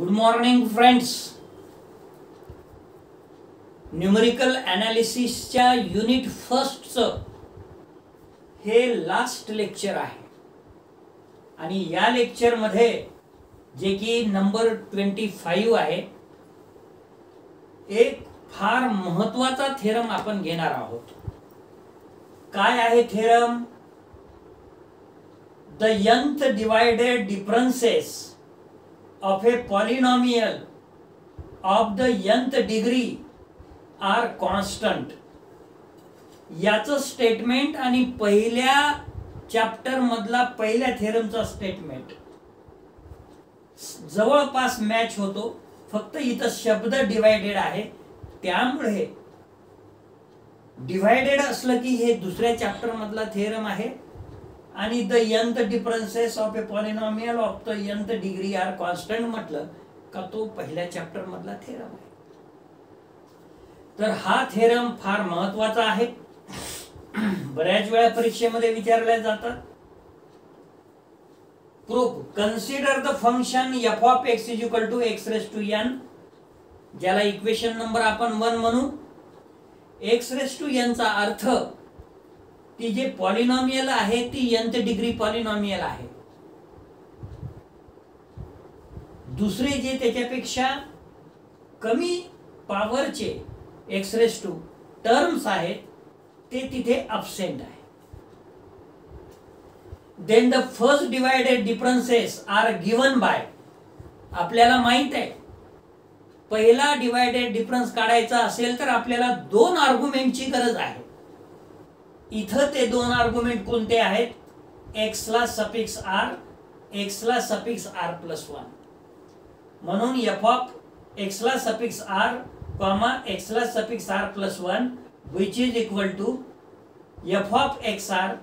Good morning friends numerical अनालिसिसच्या unit फर्स्टचं हे लास्ट लेक्चर आहे. आणि या लेक्चरमध्ये जे की नंबर ट्वेंटी फाईव्ह आहे एक फार महत्त्वाचा थेरम आपण घेणार आहोत. काय आहे theorem the nth divided differences of a polynomial of the nth degree are constant. याचं स्टेटमेंट आणि पहिल्या चॅप्टर मधला पहिल्या थेरमचा स्टेटमेंट जवळपास मॅच होतो. फक्त इथं शब्द डिवायडेड आहे. त्यामुळे डिवायडेड असलं की हे दुसऱ्या चॅप्टर मधला थेरम आहे. आणि the nth differences of a polynomial of the nth degree are constant म्हटलं का तो पहिल्या चॅप्टर मधला थेरम आहे. तर हा थेरम फार महत्त्वाचा आहे. बऱ्याच वेळा परीक्षेमध्ये विचारल्या जातात. Proof consider the function f of x is equal to x raise to n ज्याला इक्वेशन नंबर आपण वन म्हणू. एक्स रेस टू एनचा अर्थ ती जे पॉलिनॉमियल आहे ती यंत डिग्री पॉलिनॉमियल आहे. दुसरे जे त्याच्यापेक्षा कमी पॉवरचे एक्सरेस टू टर्म्स आहेत ते तिथे अबसेंट आहे. Then the first divided differences are given by आपल्याला माहीत आहे. पहिला डिवायडेड डिफरन्स काढायचा असेल तर आपल्याला दोन आर्ग्युमेंटची गरज आहे. इथं ते दोन आर्ग्युमेंट कोणते आहेत? एक्सला सफिक्स आर एक्सला सफिक्स आर प्लस वन म्हणून एफ ऑफ एक्सला suffix R comma एक्सला suffix r plus one which is equal to f of x r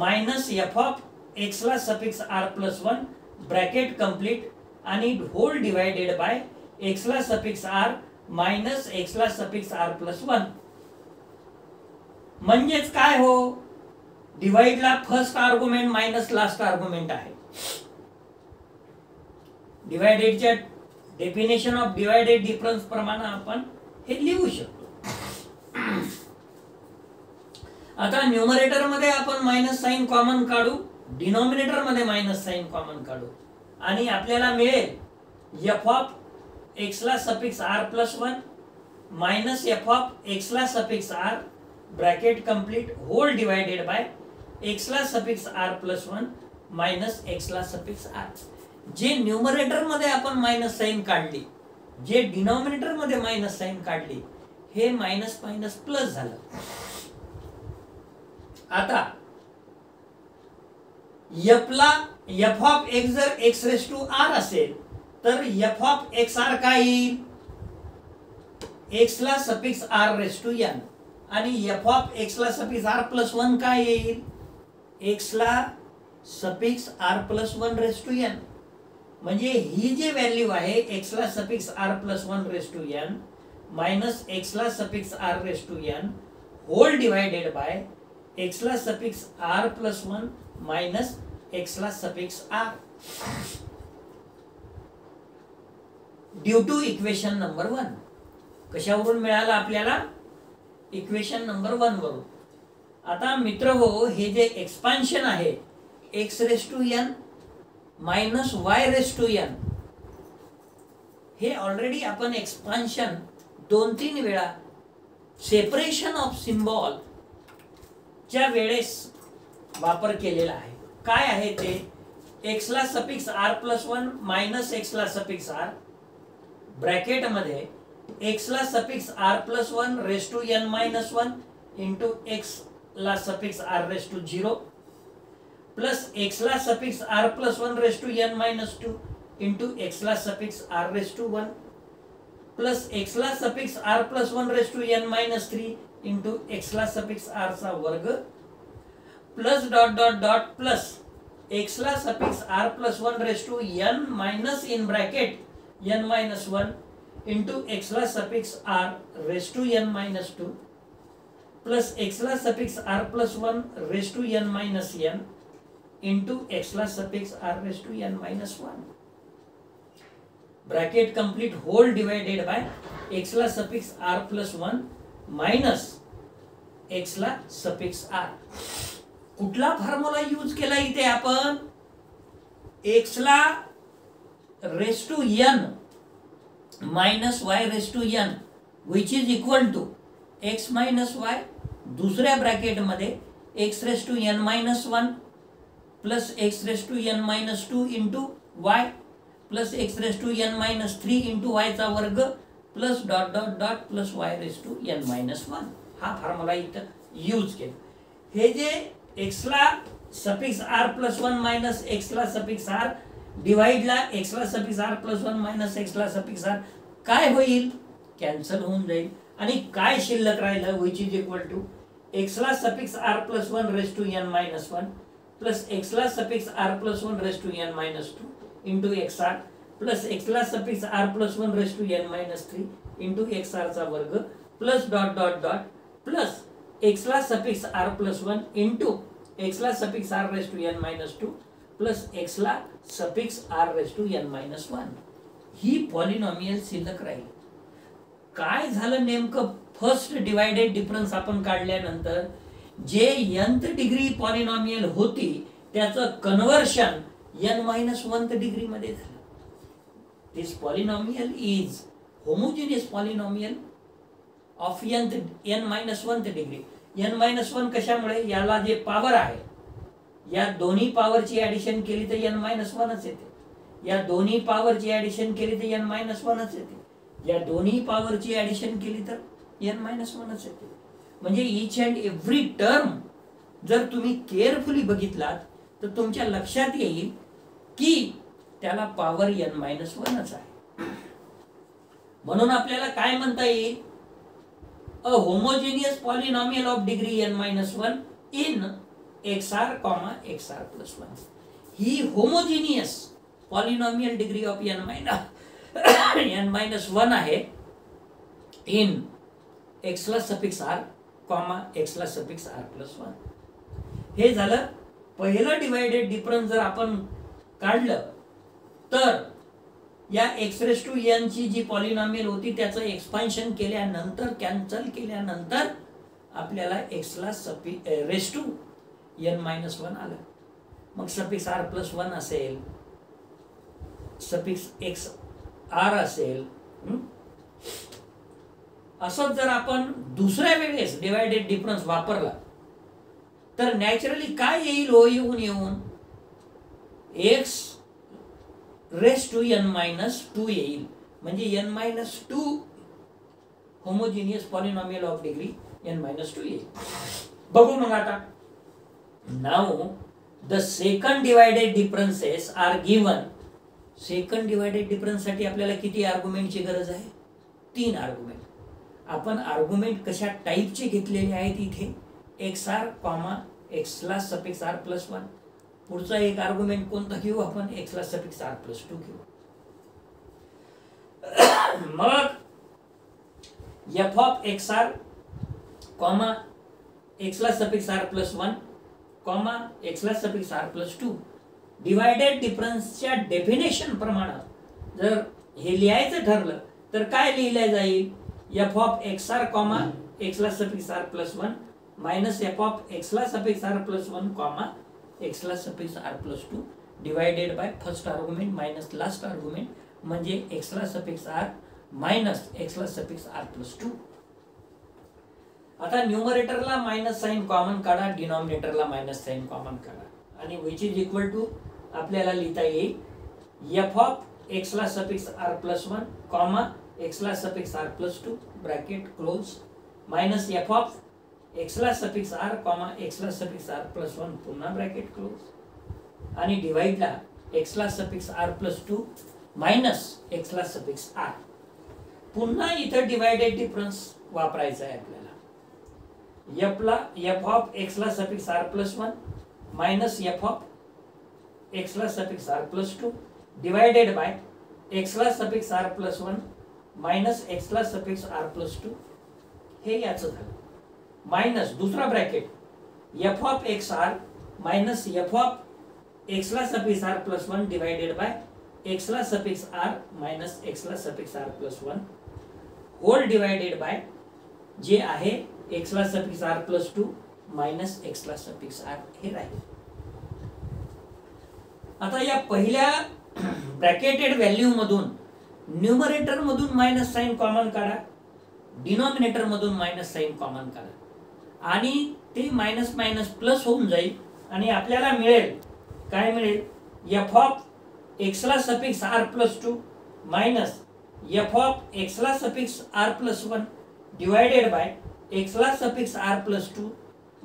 minus f of एक्सला suffix r plus one bracket complete आणि whole divided by एक्सला suffix R minus एक्सला suffix R plus one म्हणजेच काय हो? डिवाइडला first argument minus last argument आहे. डिवायडेडच्या definition of divided difference प्रमाणे आपण हे लिहू शकतो. आता न्युमरेटरमध्ये आपण मायनस साइन कॉमन काढू डिनॉमिनेटरमध्ये मायनस साइन कॉमन काढू. आणि आपल्याला मिळेल F of एक्सला suffix r plus one minus f of एक्सला suffix r bracket complete whole divided by एक्सला suffix r plus one minus एक्सला suffix r जे न्यूमरेटरमध्ये आपण मायनस साइन काढली जे डिनॉमिनेटरमध्ये मायनस साइन काढली हे मायनस मायनस प्लस झालं. आता यफला एफ ऑफ एक्स जर एक्स रेस टू आर असेल तर एफ ऑफ एक्स आर काय येईल? एक्सला suffix r raise to n आणि एफ ऑफ एक्सला सफिक्स आर प्लस वन काय येईल? एक्सला suffix r plus one raise to n म्हणजे ही जी व्हॅल्यू आहे एक्सला suffix r plus one raise to n minus एक्सला suffix r raise to n whole divided by एक्सला suffix r plus one minus एक्सला suffix r due to equation number one कशावरून मिळालं आपल्याला? Equation number one वरून. आता मित्र हो हे जे expansion आहे x raise to n minus y raise to n हे ऑलरेडी आपण एक्सपान्शन दोन तीन वेळा सेपरेशन ऑफ सिम्बॉल च्या वेळेस वापर केलेला आहे. काय आहे ते? एक्सला suffix r plus one minus एक्सला suffix r ब्रॅकेटमध्ये एक्स ला suffix r plus one raise to n minus one into x ला suffix r raise to zero plus x ला suffix r plus one raise to n minus two into x ला suffix r raise to one plus x ला suffix r plus one raise to n minus three into x ला suffix R चा वर्ग. Plus dot dot dot plus x ला suffix r plus one raise to n minus in bracket n minus one into एक्सला suffix r raise to n minus two plus एक्सला suffix r plus one raise to n minus n into एक्सला suffix r raise to n minus one bracket complete whole divided by एक्सला suffix r plus one minus एक्सला suffix r कुठला formula use केला इथे आपण? एक्सला raise to n minus y raise to n which is equal to x minus y दुसऱ्या ब्रॅकेटमध्ये x raise to n minus one plus x raise to n minus two into y plus x raise to n minus three into वायचा वर्ग plus dot dot dot plus y raise to n minus one हा formula इथं use केला. हे जे एक्सला suffix r plus one minus एक्सला suffix R डिवाइडला एक्सला suffix r plus one minus एक्सला suffix R. काय होईल? Cancel होऊन जाईल. आणि काय शिल्लक राहिलं? Which is equal to एक्सला suffix r plus one raise to n minus one plus एक्सला suffix r plus one raise to n minus two into x r plus एक्सला suffix r plus one raise to n minus three into x आरचा वर्ग plus dot dot dot plus एक्सला suffix r plus one into एक्सला suffix r raise to n minus two plus एक्सला suffix r raise to n minus one he polynomial शिल्लक राहील. काय झालं नेमकं? First divided difference आपण काढल्यानंतर जे यंत degree polynomial होती त्याचं कन्व्हर्शन एन मायनस वन्थ डिग्रीमध्ये झालं. This polynomial is homogeneous polynomial of nth n minus one degree n minus one कशामुळे? याला जे पॉवर आहे या दोन्ही पॉवरची ऍडिशन केली तर एन मायनस वनच येते. या दोन्ही पॉवरची ऍडिशन केली तर एन मायनस वनच येते. या दोन्ही पॉवरची ऍडिशन केली तर एन मायनस वनच येते. म्हणजे इच अँड एव्हरी टर्म जर तुम्ही केअरफुली बघितलात तर तुमच्या लक्षात येईल की त्याला पॉवर एन मायनस वनच आहे. म्हणून आपल्याला काय म्हणता येईल? A homogeneous polynomial of degree n minus one in x r comma x r plus one he homogeneous polynomial degree of n minus n minus one आहे इन एक्सला सफिक्स आर कॉमा एक्सला suffix R plus one हे झालं. पहिलं divided difference जर आपण काढलं तर या एक्सरेस टू ची जी पॉलिनॉमियल होती त्याचं एक्सपान्शन केल्यानंतर कॅन्सल केल्यानंतर आपल्याला एक्सला suffix raise to n minus one आलं. मग सफिक्स आर प्लस वन असेल सफिक्स एक्स आर असेल असंच जर आपण दुसऱ्या वेळेस डिवायडेड डिफरन्स वापरला तर नॅचरली काय येईल हो येऊन येऊन? X raise to n minus two येईल. म्हणजे n minus two homogeneous polynomial of degree n minus two येईल. बघू मग आता. Now the second divided differences are given second divided डिफरन्ससाठी आपल्याला किती आर्ग्युमेंटची गरज आहे? तीन आर्ग्युमेंट आपण आर्ग्युमेंट कशा टाईपचे घेतलेले आहेत इथे? एक्स आर कॉमा एक्सला सफिक्स आर प्लस वन पुढचा एक आर्ग्युमेंट कोणता घेऊ आपण? एक्सला सफिक्स आर प्लस टू घेऊ. मग f of x r comma एक्सला suffix r plus one comma एक्सला suffix r plus two divided डिफरन्सच्या definition प्रमाणे जर हे लिहायचं ठरलं तर काय लिहिलं जाईल? F of x r comma एक्सला suffix r plus one minus f of एक्सला suffix r plus one comma एक्सला suffix r plus two divided by first argument minus last argument म्हणजे एक्सला सफिक्स आर मायनस एक्सला suffix R plus two आता न्यूमरेटरला minus sign common काढा डिनॉमिनेटरला minus sign common काढा. आणि which is equal to आपल्याला लिहिता येईल F of एक्सला suffix r plus one comma एक्सला suffix r plus two bracket close minus f of एक्सला suffix R comma एक्सला suffix R plus one पुन्हा bracket close आणि डिवाइडला एक्सला suffix r plus two minus एक्सला suffix R पुन्हा इथं divided difference वापरायचा आहे आपल्याला. एफला F of एक्सला suffix r plus one minus f of एक्सला suffix r plus two divided by एक्सला suffix R plus one minus एक्सला suffix R plus two हे याचं झालं. Minus दुसरा bracket F of X R minus F of एक्सला suffix R plus one divided by एक्सला suffix R minus एक्सला suffix R plus one whole divided by जे आहे एक्सला suffix R plus two minus एक्सला suffix R हे राहील. आता या पहिल्या bracketed value मधून numerator मधून minus sign common काढा. डिनॉमिनेटर मधून मायनस साईन कॉमन काढा. आणि ते मायनस मायनस प्लस होऊन जाईल आणि आपल्याला मिळेल. काय मिळेल? F of एक्सला suffix r plus two minus f of एक्सला suffix r plus one divided by एक्सला suffix r plus two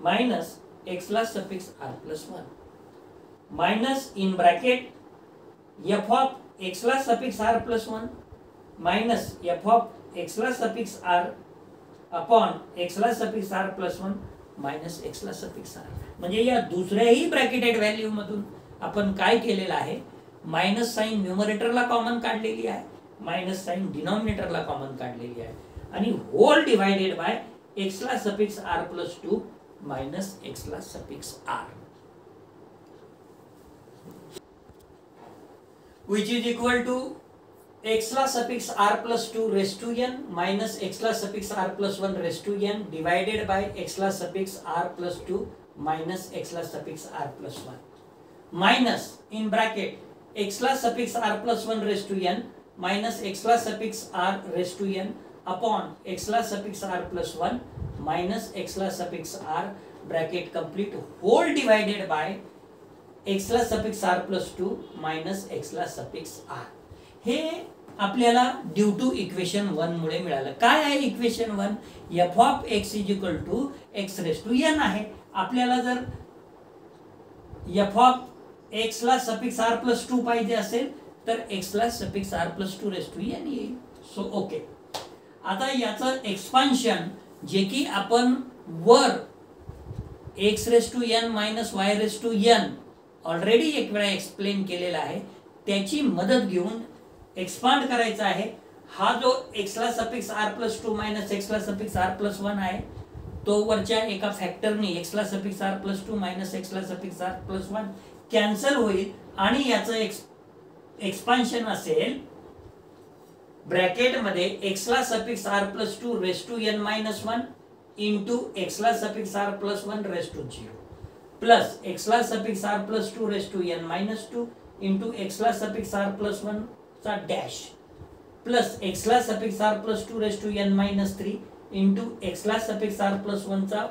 minus एक्सला suffix r plus one minus in bracket f of एक्सला suffix r plus one minus f of एक्सला suffix R upon एक्सला suffix r plus one minus एक्सला suffix R म्हणजे या दुसऱ्याही ब्रॅकेटेड value मधून आपण काय केलेलं आहे? Minus sine न्युमरेटरला common काढलेली आहे. Minus sine डिनॉमिनेटरला common काढलेली आहे. आणि whole divided by एक्सला suffix r plus two minus एक्सला suffix r which is equal to x la suffix r plus 2 raised to n minus x la suffix r plus 1 raised to n divided by x la suffix r plus 2 minus x la suffix r plus 1 minus in bracket x la suffix r plus 1 raised to n minus x la suffix r raised to n upon x ला suffix r plus 1 minus x ला suffix r bracket complete whole divided by x ला suffix r plus two minus एक्सला suffix R हे आपल्याला due to equation one मुळे मिळालं. काय आहे equation one f of x is equal to x raise to n आहे. आपल्याला जर एफ ऑफ एक्स ला सफिक्स आर प्लस टू पाहिजे असेल तर एक्स ला suffix r plus two raise to n येईल. सो ओके आता याचं एक्सपान्शन जे की आपण वर x raise to n minus y raise to n already एक वेळा एक्सप्लेन केलेला आहे. त्याची मदत घेऊन एक्सपांड करायचा आहे. हा जो एक्सला suffix r plus two minus एक्सला suffix R plus one आहे तो वरच्या एका फॅक्टरने एक्सला suffix r plus two minus एक्सला suffix r plus one cancel होईल आणि याचं एक्स एक्सपान्शन असेल ब्रॅकेटमध्ये एक्सला suffix r plus two raise to n minus one into एक्सला suffix r plus one raise to zero plus एक्सला suffix r plus two raise to n minus two into एक्सला suffix R plus one चा dash plus एक्सला suffix r plus two raise to n minus three into एक्सला suffix R plus वनचा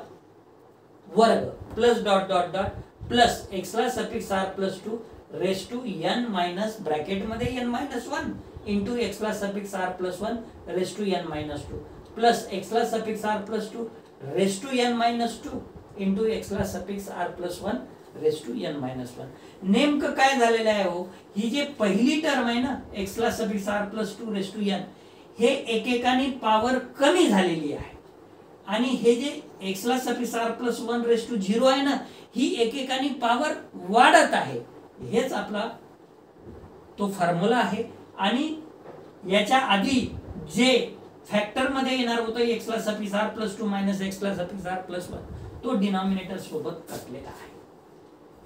वर्ग. Plus dot dot dot plus एक्सला suffix r plus two raise to n minus ब्रॅकेटमध्ये N minus one into एक्सला suffix r plus one raise to n minus two plus एक्सला suffix r plus two raise to n minus two into एक्सला suffix r plus one raise to n minus one नेमकं काय झालेलं आहे हो? ही जी पहिली term आहे ना एक्सला suffix r plus two raise to n हे एकेकाने पॉवर कमी झालेली आहे. आणि हे जे एक्सला suffix r plus one raise to zero आहे ना ही एकेकाने पॉवर वाढत आहे. हेच आपला तो फॉर्म्युला आहे. आणि याच्या आधी जे फॅक्टरमध्ये येणार होतं एक्स्ला suffix r plus two minus एक्सला suffix R plus one तो डिनॉमिनेटर सोबत कटलेला आहे.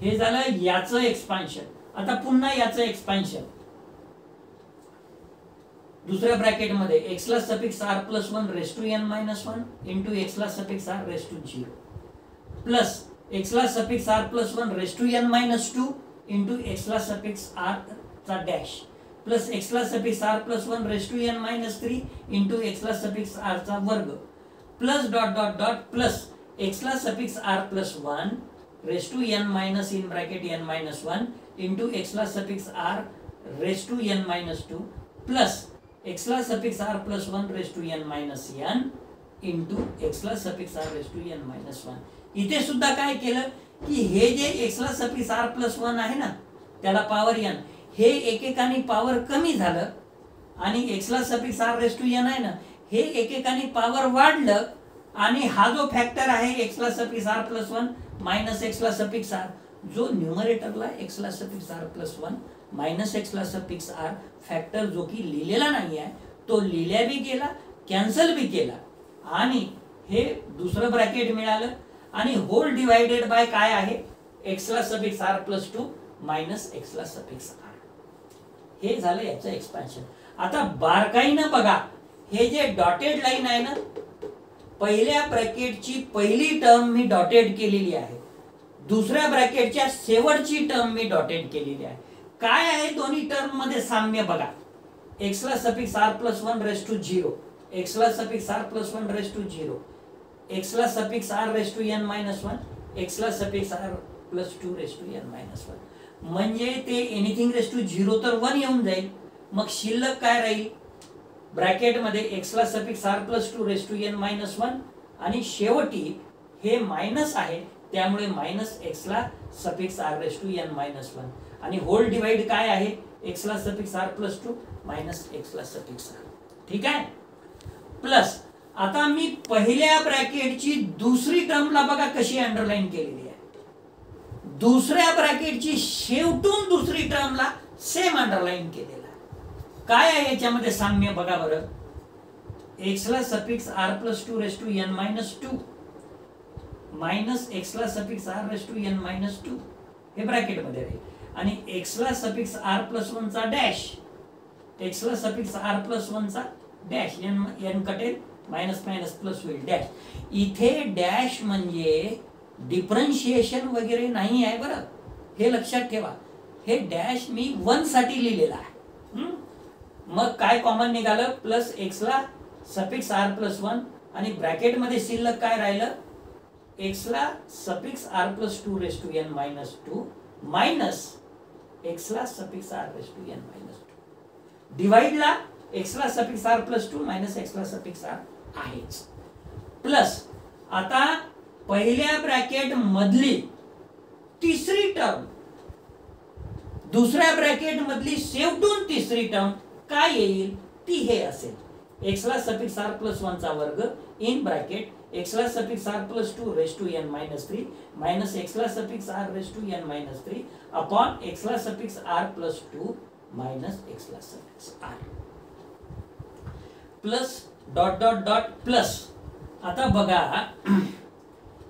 हे झालं याचं एक्सपान्शन आता पुन्हा याचं एक्सपान्शन दुसऱ्या ब्रॅकेटमध्ये एक्सला suffix r plus one raise to n minus one into एक्सला suffix r raise to zero plus एक्सला suffix r plus one raise to n minus two into एक्सला suffix R चा dash plus एक्सला suffix r plus one raise to n minus three into एक्सला suffix R चा वर्ग. Plus dot dot dot plus एक्सला suffix r plus one raise to n minus in bracket n minus one into एक्सला suffix r raise to n minus two plus एक्सला suffix r plus one raise to n minus n into एक्सला suffix r raise to n minus one. इथे सुद्धा काय केलं की हे जे एक्सला suffix R plus one आहे ना त्याला पॉवर एन हे एकेकाने पॉवर कमी झालं आणि एक्सला suffix r raise to n आहे ना हे एकेकाने पॉवर वाढलं आणि हा जो फॅक्टर आहे एक्सला suffix r plus one minus एक्सला suffix R जो न्युमरेटरला एक्सला suffix r plus one minus एक्सला suffix R factor जो की लिहिलेला नाही आहे तो लिहिल्या बी गेला कॅन्सल बी केला. आणि हे दुसरं ब्रॅकेट मिळालं आणि होल डिवायडेड बाय काय आहे? एक्सला suffix r plus two minus एक्सला suffix R हे झालं याचं एक्सपान्शन आता बारकाईनं बघा हे जे डॉटेड लाईन आहे ना पहिल्या ब्रॅकेटची पहिली टर्म मी डॉटेड केलेली आहे. दुसऱ्या ब्रॅकेटच्या शेवटची टर्म मी डॉटेड केलेली आहे. काय आहे दोन्ही टर्ममध्ये साम्य बघा. एक्सला suffix r plus one raise to zero एक्सला suffix r plus one raise to zero एक्सला suffix r raise to n minus one एक्सला suffix r plus two raise to n minus one म्हणजे ते एनिथिंग रेस टू झिरो तर one येऊन जाईल. मग शिल्लक काय राहील? ब्रॅकेटमध्ये एक्सला suffix r plus two raise to n minus one आणि शेवटी हे मायनस आहे त्यामुळे minus एक्सला suffix r raise to n minus one आणि होल डिवाइड काय आहे? एक्सला suffix r plus two minus एक्सला suffix R ठीक आहे? प्लस आता मी पहिल्या ब्रॅकेटची दुसरी टर्मला बघा कशी अंडरलाईन केलेली आहे. दुसऱ्या ब्रॅकेटची शेवटून दुसरी टर्मला सेम अंडरलाईन केलेला. काय आहे याच्यामध्ये साम्य बघा बरं. एक्सला suffix r plus two raise to n minus two minus एक्सला suffix r raise to n minus two हे ब्रॅकेटमध्ये राहील आणि एक्सला सफिक्स आर प्लस वनचा डॅश एक्सला सफिक्स आर प्लस वनचा डॅश एन एन कटेल मायनस मायनस प्लस होईल डॅश इथे डॅश म्हणजे डिफरन्शिएशन वगैरे नाही आहे बरं. हे लक्षात ठेवा. हे डॅश मी वनसाठी लिहिलेलं आहे. मग काय कॉमन निघालं? प्लस एक्सला सफिक्स आर प्लस वन आणि ब्रॅकेटमध्ये शिल्लक काय राहिलं? एक्सला suffix r plus two raise to n minus two minus एक्सला suffix r raise to n minus two डिवाइडला एक्सला suffix r plus two minus एक्सला suffix R आहेच. प्लस आता पहिल्या ब्रॅकेट मधली तिसरी टर्म. दुसऱ्या ब्रॅकेट मधली शेवटून तिसरी टर्म काय येईल? ती हे असेल. एक्सला सफिक्स आर प्लस वनचा वर्ग in bracket. एक्सला suffix r plus two raise to n minus three minus एक्सला suffix r raise to n minus three upon एक्सला suffix r plus two minus एक्सला suffix r plus dot dot dot plus आता बघा.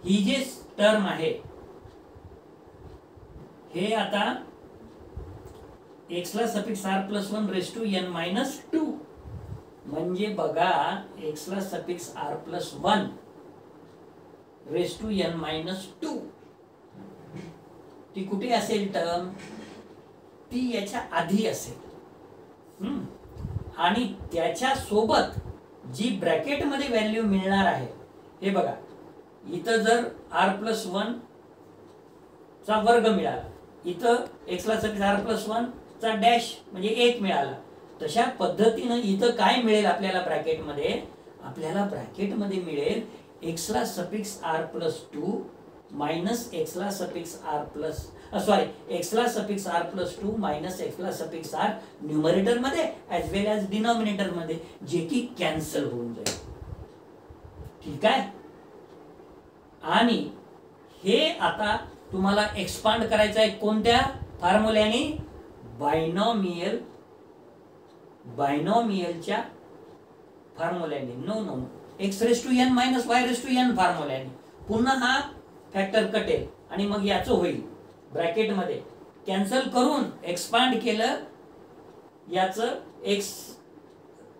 ही जी term आहे हे आता एक्सला suffix r plus one raise to n minus two म्हणजे बघा एक्सला suffix r plus one raise to n minus two ती कुठे असेल टर्म ती याच्या आधी असेल. हम्म. आणि त्याच्या सोबत जी ब्रॅकेटमध्ये व्हॅल्यू मिळणार आहे हे बघा. इथं जर आर प्लस वन चा वर्ग मिळाला इथं एक्सला सफिक्स आर प्लस वन चा डॅश म्हणजे एक मिळाला तशा पद्धतीनं इथं काय मिळेल आपल्याला ब्रॅकेटमध्ये आपल्याला ब्रॅकेटमध्ये मिळेल एक्सला suffix r plus two minus एक्सला suffix R plus sorry एक्सला suffix r plus two minus एक्सला suffix r न्यूमरेटरमध्ये ऍज वेल एज डिनॉमिनेटरमध्ये जे की कॅन्सल होऊन जाईल. ठीक आहे? आणि हे आता तुम्हाला एक्सपांड करायचं आहे कोणत्या फॉर्म्युल्याने बायनॉमियल बायनॉमियलच्या फॉर्म्युल्याने no. No x raise to n minus y raise to n फॉर्म्युल्याने पुन्हा हा फॅक्टर कटेल आणि मग याचं होईल. ब्रॅकेटमध्ये कॅन्सल करून एक्सपांड केलं याचं एक्स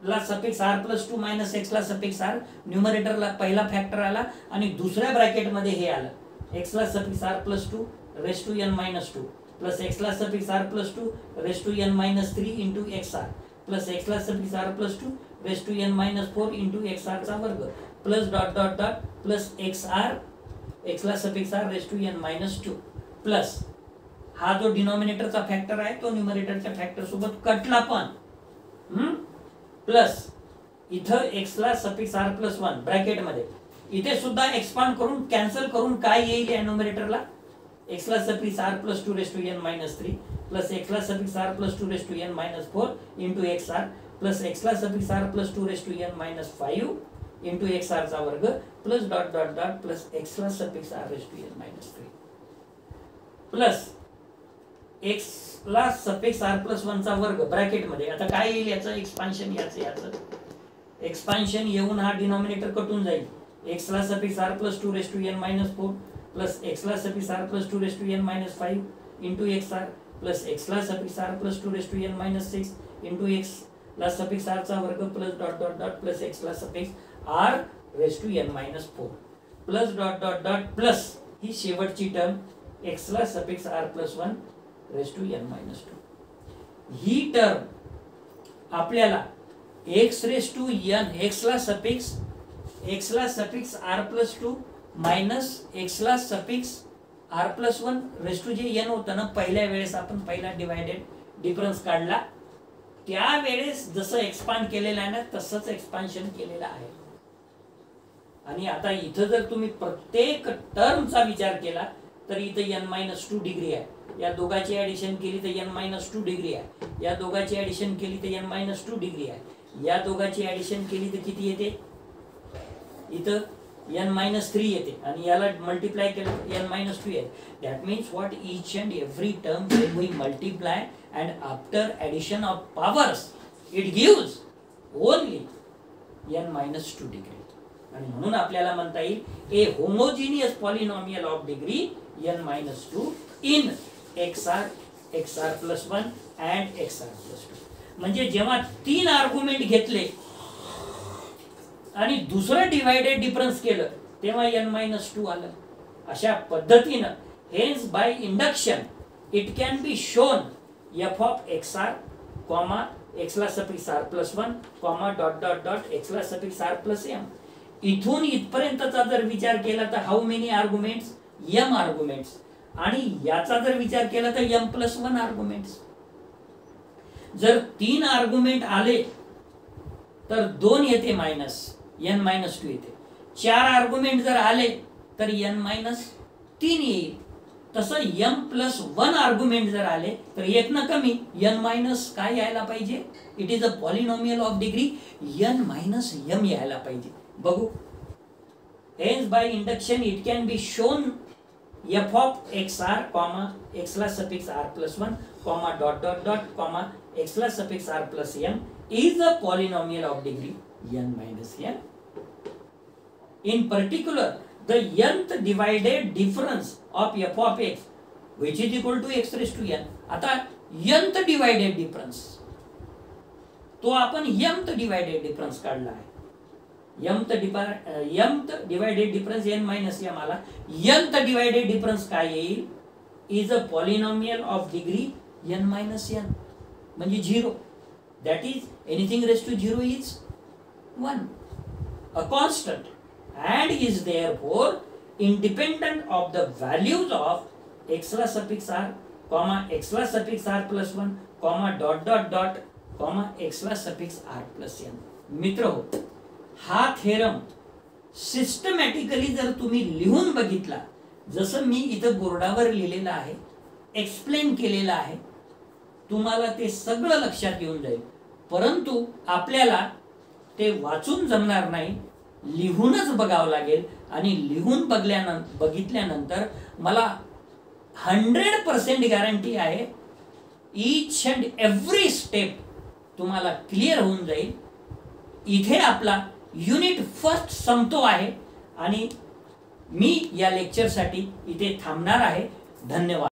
ला suffix r plus two minus x ला सफिक्स आर न्युमरेटरला पहिला फॅक्टर आला आणि दुसऱ्या ब्रॅकेटमध्ये हे आलं. एक्सला suffix r plus two raise to n minus two plus एक्सला suffix r plus two raise to n minus three into x r plus एक्सला suffix r plus two raise to n minus four into x r चा वर्ग. Plus dot dot dot plus x r एक्सला suffix r raise to n minus two plus हा जो डिनॉमिनेटरचा factor आहे तो न्युमरेटरच्या factor सोबत कटला पण. Plus इथं एक्सला सफिक्स आर प्लस वन ब्रॅकेटमध्ये इथे सुद्धा एक्सपांड करून कॅन्सल करून काय येईल या न्यूमरेटरला एक्सला suffix r plus two raise to n minus three plus एक्सला suffix r plus two raise to n minus four into x r plus एक्सला suffix r plus two raise to n minus five into x आरचा वर्ग plus dot dot dot plus एक्सला suffix r raise to n minus three plus x ला suffix R plus वनचा वर्ग ब्रॅकेटमध्ये आता काय येईल याचं? Expansion याचं याचं. एक्सपान्शन येऊन हा डिनॉमिनेटर कटून जाईल. एक्सला suffix r plus two raise to n minus four plus एक्सला suffix r plus two raise to n minus five into x r plus एक्सला suffix r plus two raise to n minus six into x ला suffix आरचा वर्ग plus dot dot dot plus एक्सला suffix r raise to n minus four plus dot dot dot plus ही शेवटची term एक्सला suffix r plus one raise to n minus two he term आपल्याला x raise to n एक्सला suffix एक्सला suffix r plus two minus एक्सला suffix r plus one raise to जे n होतं ना पहिल्या वेळेस आपण पहिला डिवायडेड डिफरन्स काढला. त्यावेळेस जसं एक्सपांड केलेलं आहे ना तसंच एक्सपान्शन केलेलं आहे. आणि आता इथं जर तुम्ही प्रत्येक टर्मचा विचार केला तर इथं एन मायनस टू डिग्री आहे. या दोघांची ऍडिशन केली तर एन मायनस टू डिग्री आहे. या दोघांची ऍडिशन केली तर एन मायनस टू डिग्री आहे. या दोघाची ऍडिशन केली तर किती येते? इथं एन मायनस थ्री येते. आणि याला मल्टिप्लाय केलं एन मायनस टू येते. That means what each and every term we multiply and after addition of powers it gives only n minus two degree आणि म्हणून आपल्याला म्हणता येईल a homogeneous polynomial of degree n minus two in x r x r plus one and x r plus two म्हणजे जेव्हा तीन argument घेतले आणि दुसरं डिवायडेड डिफरन्स केलं तेव्हा एन मायनस टू आलं. अशा पद्धतीनं hence by induction it can be shown f of x r comma एक्सला suffix r plus one comma dot dot dot एक्सला suffix R plus m इथून इथपर्यंतचा जर विचार केला तर how many arguments m arguments आणि याचा जर विचार केला तर एम प्लस वन आर्ग्युमेंट जर तीन आर्ग्युमेंट आले तर दोन येते मायनस एन मायनस टू येते. चार आर्ग्युमेंट जर आले तर एन मायनस तीन येईल. तसं एम प्लस वन आर्ग्युमेंट जर आले तर एक ना कमी एन मायनस काय यायला पाहिजे? It is a polynomial of degree n minus m यायला पाहिजे. बघू. Hence by induction it can be shown f of x r comma एक्सला suffix r plus one comma dot dot dot comma एक्सला suffix r plus m is a polynomial of degree n minus n. In particular, the nth divided difference of f of x which is equal to x raised to n. आता nth divided difference तो आपण mth divided difference काढला आहे एमत डिपार एमत divided difference n minus m आला. यंत divided difference का is a polynomial of degree n minus n म्हणजे zero. That is anything raise to zero is one a constant and is therefore independent of the values of एक्सला suffix R comma एक्सला suffix r plus one comma dot dot dot comma एक्सला suffix R plus n मित्र हो हा theorem systematically जर तुम्ही लिहून बघितला जसं मी इथं बोर्डावर लिहिलेलं आहे एक्सप्लेन केलेलं आहे तुम्हाला ते सगळं लक्षात येऊन जाईल. परंतु आपल्याला ते वाचून जमणार नाही लिहूनच बघावं लागेल आणि लिहून बघल्यानंतर बघितल्यानंतर मला हंड्रेड पर्सेंट गॅरंटी आहे इच अँड एव्हरी स्टेप तुम्हाला क्लिअर होऊन जाईल. इथे आपला युनिट फर्स्ट संपतो आहे आणि मी या लेक्चरसाठी इथे थांबणार आहे. धन्यवाद.